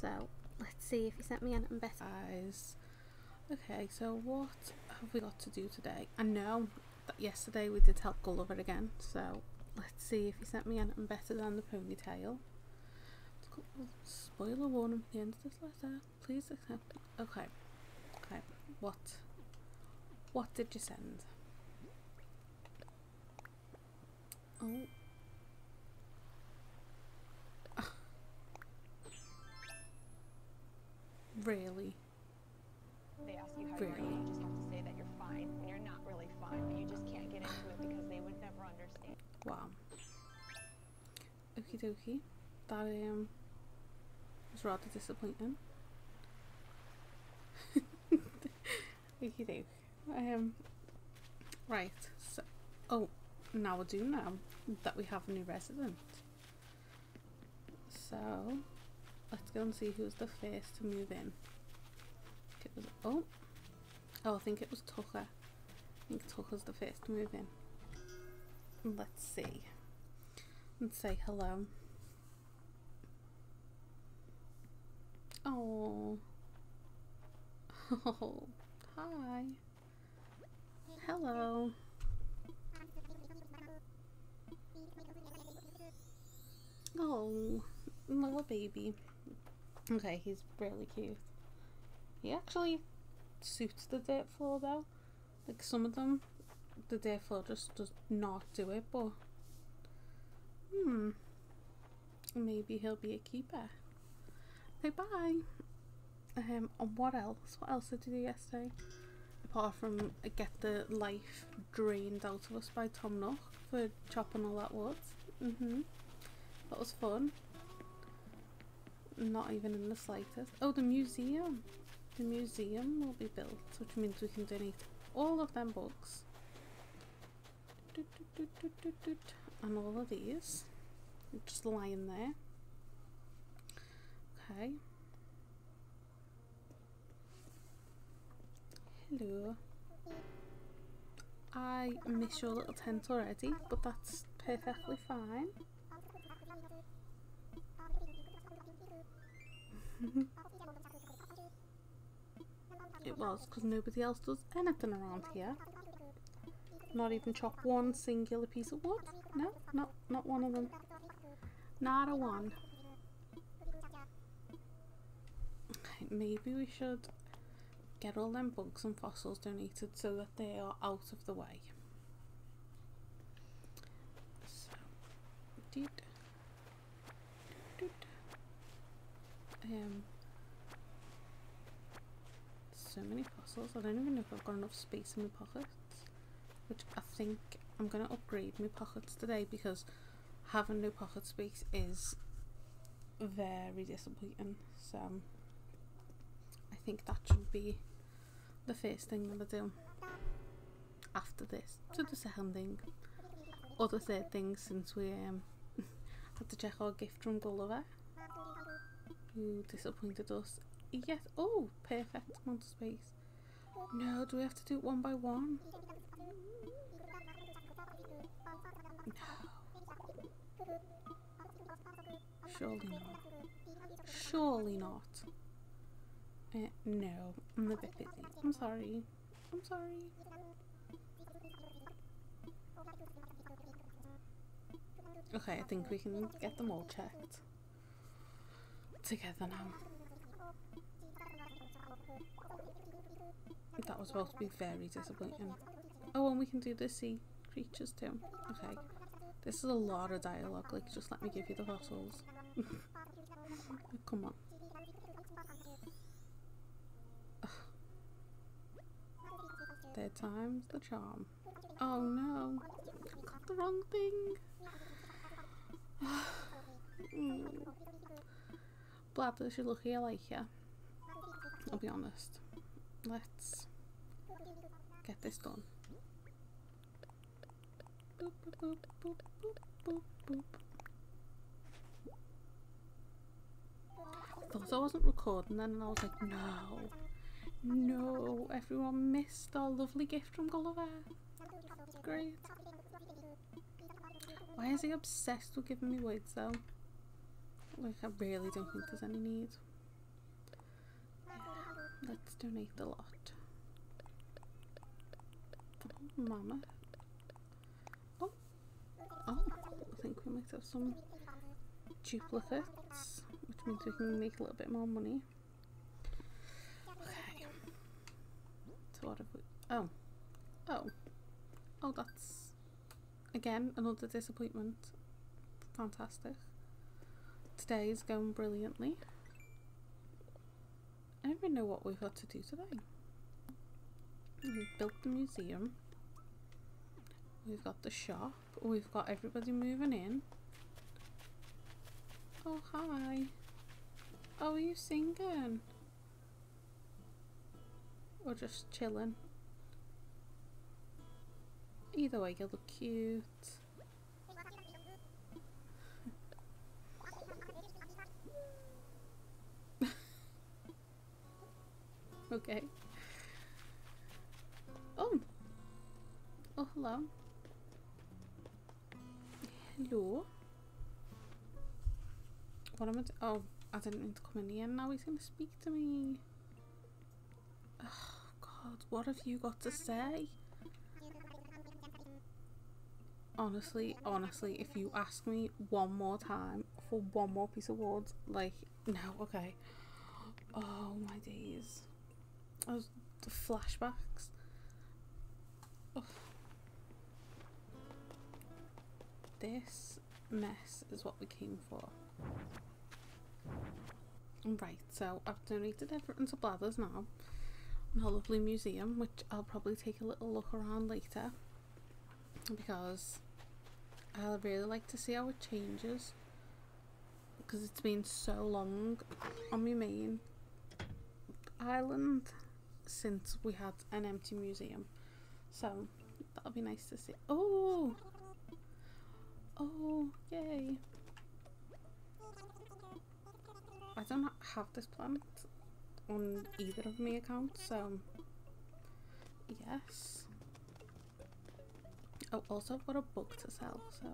So let's see if he sent me anything better. Guys, okay, so what have we got to do today? I know that yesterday we did help Gulliver again, so let's see if he sent me anything better than the ponytail. Spoiler warning at the end of this letter. Please accept. Okay, okay. What? What did you send? Oh. Really? They ask you how you are, Really? you just have to say that you're fine when you're not really fine, but you just can't get into it because they would never understand. Wow. Okie dokie. That um was rather disappointing. Okie doke. Um right, so oh now I do know that we have a new resident. So let's go and see who's the first to move in. It was oh oh I think it was Tucker. I think Tucker's the first to move in. Let's see. And say hello. Oh. Oh. Hi. Hello. Oh, little baby. Okay, he's really cute. He actually suits the dirt floor though. Like some of them, the dirt floor just does not do it, but hmm, maybe he'll be a keeper. Okay, bye. Um, and what else? What else did you do yesterday? Apart from uh, get the life drained out of us by Tom Nook for chopping all that wood. Mhm. That was fun. Not even in the slightest. Oh, the museum. The museum will be built, which means we can donate all of them books. And all of these. Just lying there. Okay. Hello. I miss your little tent already, but that's perfectly fine. It was because nobody else does anything around here. Not even chop one singular piece of wood. No, not not one of them. Not a one. Okay, maybe we should get all them bugs and fossils donated so that they are out of the way. So, Um, so many fossils. I don't even know if I've got enough space in my pockets. Which I think I'm gonna upgrade my pockets today because having no pocket space is very disappointing. So I think that should be the first thing that I do after this. So the second thing, or the third thing, since we um, had to check our gift from Gulliver, disappointed us. Yes. Oh, perfect of space. No, do we have to do it one by one? No. Surely not. Surely not. Uh, no, I'm a bit busy. I'm sorry. I'm sorry. Okay, I think we can get them all checked together now. That was supposed to be very disappointing. Oh, and we can do the sea creatures too. Okay. This is a lot of dialogue, like just let me give you the fossils. Come on. Third time's the charm. Oh no. Got the wrong thing. Mm. Blathers, you're lucky I like you. I'll be honest. Let's get this done. Boop, boop, boop, thought I wasn't recording then and I was like, no. No, everyone missed our lovely gift from Gulliver. Great. Why is he obsessed with giving me wigs though? Like, I really don't think there's any need. let's donate the lot. Mama. Oh, oh, I think we might have some duplicates, which means we can make a little bit more money. Okay. So what have we? Oh, oh, oh! That's again another disappointment. Fantastic. Today is going brilliantly. I don't even know what we've got to do today. We've built the museum. We've got the shop. We've got everybody moving in. Oh, hi. Oh, are you singing? Or just chilling? Either way, you look cute. Okay. Oh. Oh, hello. Hello. What am I? oh, I didn't mean to come in here. Now he's gonna speak to me. Oh God, what have you got to say? Honestly, honestly, if you ask me one more time for one more piece of wood, like no, okay. Oh my days. I the flashbacks. Ugh. This mess is what we came for. Right, so I've donated everything to Blathers now. A lovely museum, which I'll probably take a little look around later. Because I really like to see how it changes. Because it's been so long on my main island since we had an empty museum. So that'll be nice to see. Oh! Oh, yay! I don't have this planet on either of my accounts, so yes. Oh, also I've got a book to sell, so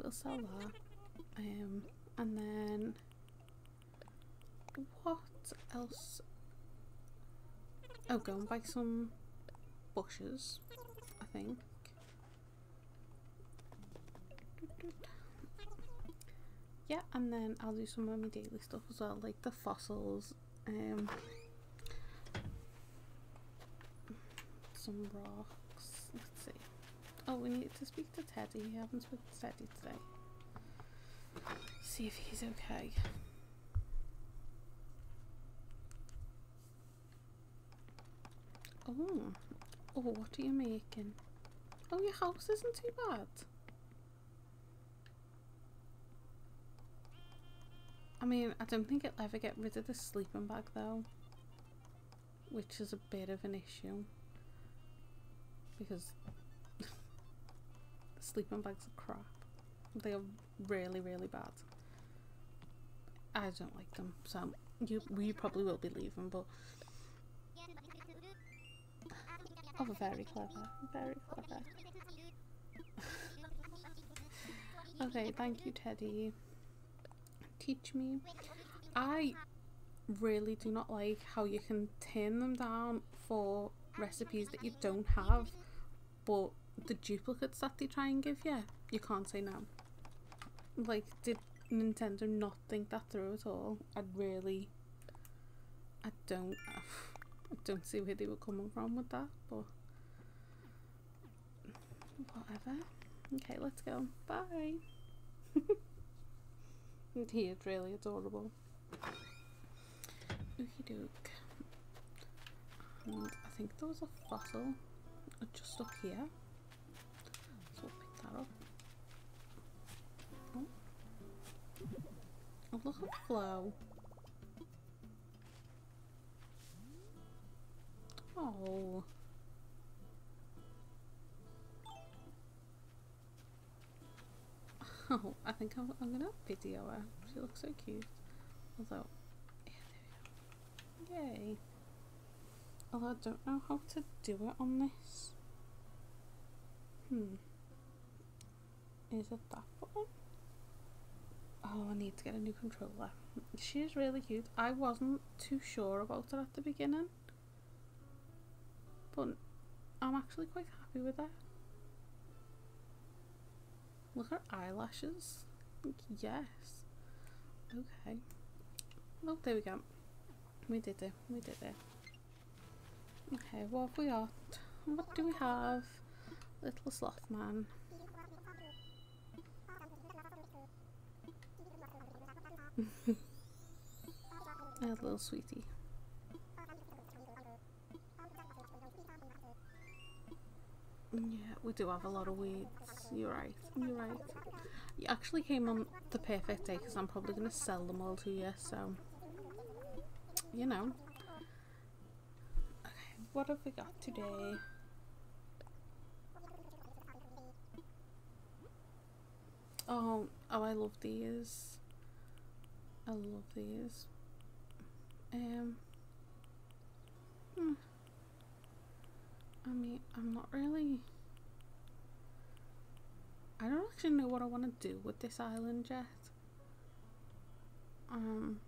we'll sell that. Um, and then what else? Oh, go and buy some bushes, I think. Yeah, and then I'll do some of my daily stuff as well, like the fossils, um, some rocks. Let's see. Oh, we need to speak to Teddy. We haven't spoken to Teddy today. See if he's okay. Oh, oh, what are you making? Oh, your house isn't too bad. I mean, I don't think it'll ever get rid of the sleeping bag though, which is a bit of an issue because the sleeping bags are crap. They are really, really bad. I don't like them, so you we probably will be leaving, but oh, very clever, very clever. okay, thank you, Teddy teach me. I really do not like how you can turn them down for recipes that you don't have, but the duplicates that they try and give you, you can't say no. Like, did Nintendo not think that through at all? I really, I don't, I don't see where they were coming from with that, but whatever. Okay, let's go. Bye. He is really adorable. Okie doke. And I think there was a fossil uh, just up here. So we'll pick that up. Oh, oh look at Flo. Oh. Oh, I think I'm, I'm gonna video her. She looks so cute. Although, yeah, there we go. Yay. Although I don't know how to do it on this. Hmm. Is it that button? Oh, I need to get a new controller. She is really cute. I wasn't too sure about her at the beginning, but I'm actually quite happy with that. Look at her eyelashes. Yes. Okay. Oh, there we go. We did it. We did it. Okay, what have we got? What do we have? Little sloth man. A little sweetie. Yeah, we do have a lot of weeds. You're right. You're right. You actually came on the perfect day because I'm probably going to sell them all to you, so. You know. Okay, what have we got today? Oh, oh, I love these. I love these. Um. hmm. I mean, I'm not really. I don't actually know what I want to do with this island yet. Um.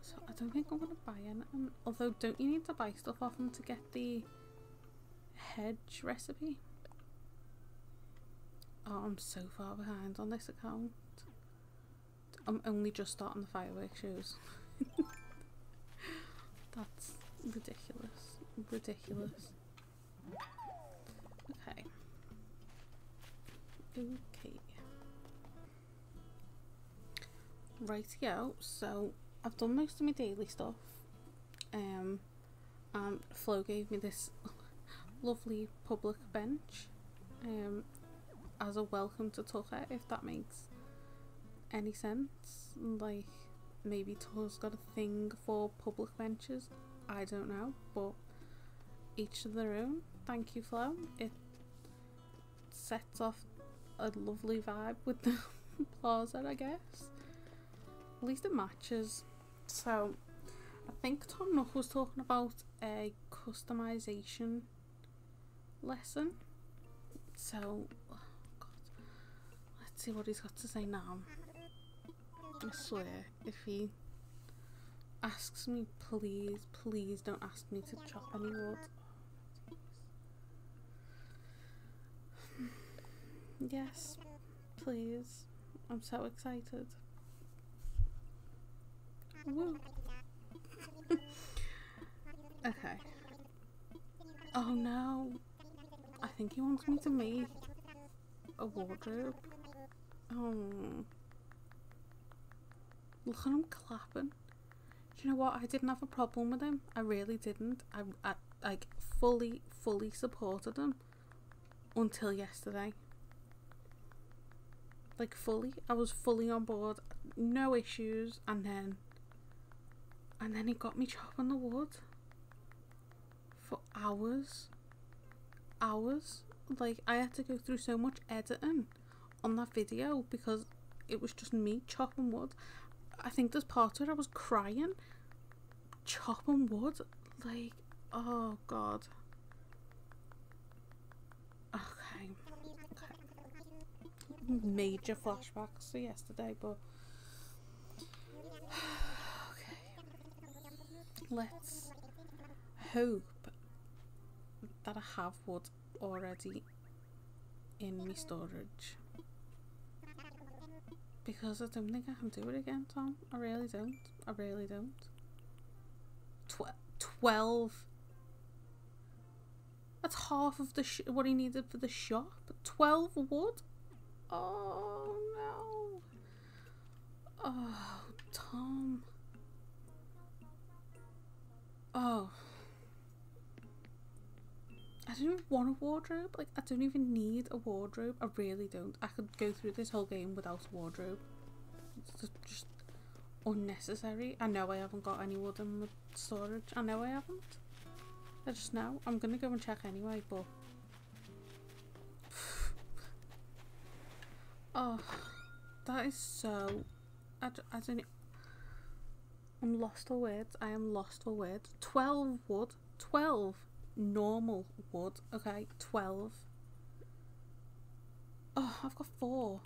So I don't think I'm gonna buy anything. Although, don't you need to buy stuff off them to get the hedge recipe? Oh, I'm so far behind on this account. I'm only just starting the fireworks shows. That's ridiculous. Okay. Okay. Rightio, so I've done most of my daily stuff. Um, and Flo gave me this lovely public bench. Um, as a welcome to Tucker, if that makes any sense. Like, maybe Tucker's got a thing for public benches. I don't know, but each of their own. Thank you, Flo. It sets off a lovely vibe with the plaza, I guess. At least it matches. So, I think Tom Nook was talking about a customization lesson. So, oh God, let's see what he's got to say now. I swear, if he asks me, please, please don't ask me to chop any wood. Yes, please. I'm so excited. Woo. okay. Oh no. I think he wants me to make a wardrobe. Oh. Look at him clapping. Do you know what? I didn't have a problem with him. I really didn't. I, I like fully, fully supported him until yesterday. Like fully, I was fully on board, no issues, and then, and then he got me chopping the wood for hours, hours. Like I had to go through so much editing on that video because it was just me chopping wood. I think there's parts where I was crying, chopping wood, like oh god. Okay. okay. Major flashbacks to yesterday, but okay. Let's hope that I have wood already in my storage because I don't think I can do it again, Tom. I really don't. I really don't. Tw- Twelve. That's half of the what he needed for the shop. Twelve wood. Oh no. Oh, Tom. Oh. I don't even want a wardrobe. Like, I don't even need a wardrobe. I really don't. I could go through this whole game without a wardrobe. It's just, unnecessary. I know I haven't got any wood in storage. I know I haven't. I just know. I'm gonna go and check anyway, but. Oh, that is so. I, I don't. I'm lost for words. I am lost for words. 12 wood. 12 normal wood. Okay, 12. Oh, I've got four.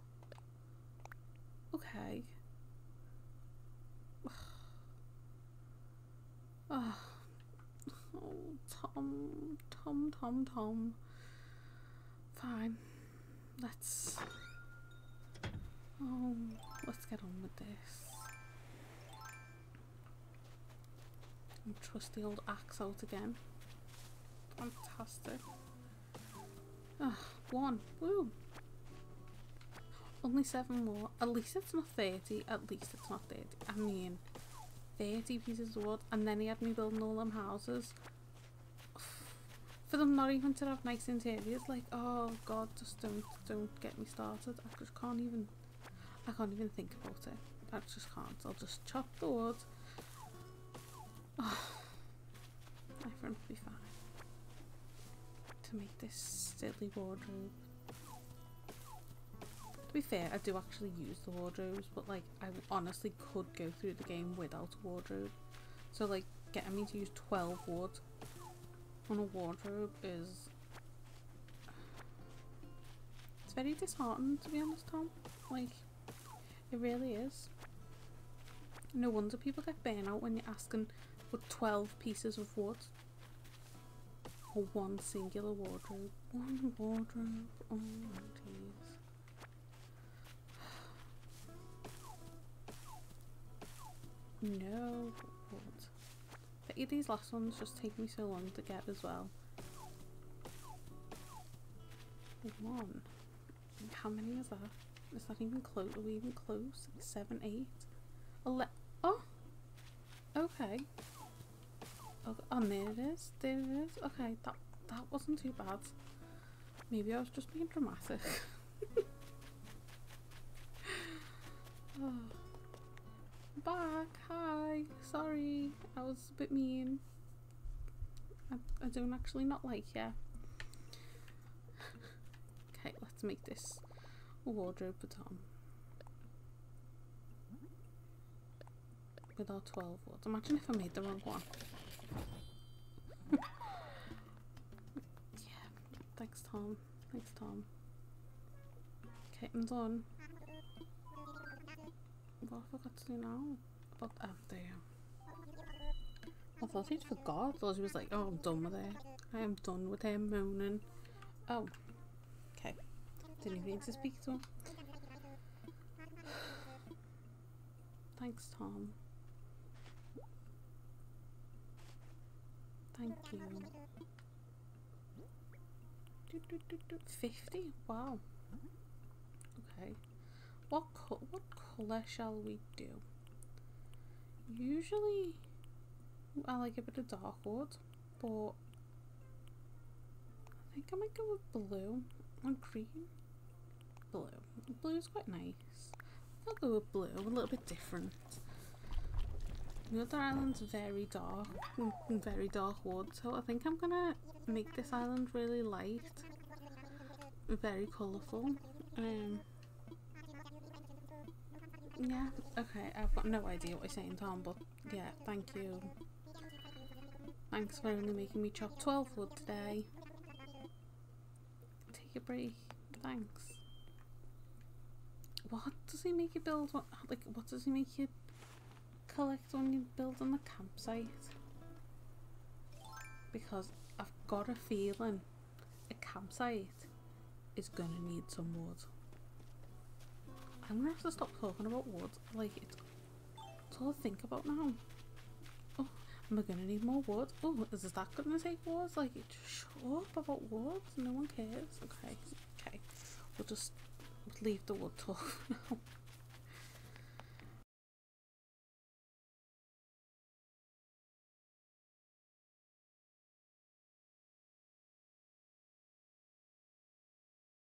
Okay. Oh, oh, Tom, Tom, Tom, Tom. Fine. Let's. Oh, let's get on with this. And trust the old axe out again. Fantastic. Ah, one. Woo. Only seven more. At least it's not 30. At least it's not 30. I mean, 30 pieces of wood. And then he had me building all them houses. For them not even to have nice interiors. Like, oh god, just don't, don't get me started. I just can't even, I can't even think about it. I just can't. I'll just chop the wood. Oh, everything will be fine. To make this silly wardrobe. To be fair, I do actually use the wardrobes, but like I honestly could go through the game without a wardrobe. So like getting me to use 12 wood on a wardrobe is it's very disheartening to be honest Tom like it really is no wonder people get burnout when you're asking for 12 pieces of wood Or one singular wardrobe one wardrobe oh days no Bet these last ones just take me so long to get as well. One. How many is that? Is not even close? Are we even close? Seven, eight, ele- Oh! Okay. Oh, oh, there it is. There it is. Okay, that that wasn't too bad. Maybe I was just being dramatic. oh back. Hi. Sorry, I was a bit mean. I, I don't actually not like you. okay, let's make this wardrobe for Tom. With our 12 wards. Imagine if I made the wrong one. yeah. Thanks, Tom. Thanks, Tom. Okay, I'm done. What I forgot to do now? About oh, there. I thought he'd forgot. I thought he was like, oh, I'm done with it. I am done with him moaning. Oh. Didn't to speak to him. Thanks, Tom. Thank you. 50? Wow. Okay. What co what colour shall we do? Usually I like a bit of dark wood, but I think I might go with blue and green. Blue. Blue is quite nice. I'll go with blue, a little bit different. The other island's very dark, very dark wood, so I think I'm gonna make this island really light, very colourful. Um, yeah, okay, I've got no idea what you're saying, Tom, but yeah, thank you. Thanks for only making me chop 12 wood today. Take a break. Thanks. What does he make you build? What, like, what does he make you collect when you build on the campsite? Because I've got a feeling a campsite is gonna need some wood. I'm gonna have to stop talking about wood. Like, it's, it's all I think about now. Oh, am I gonna need more wood? Oh, is that gonna take wood? Like, shut up about wood. No one cares. Okay, okay. We'll just leave the wood talk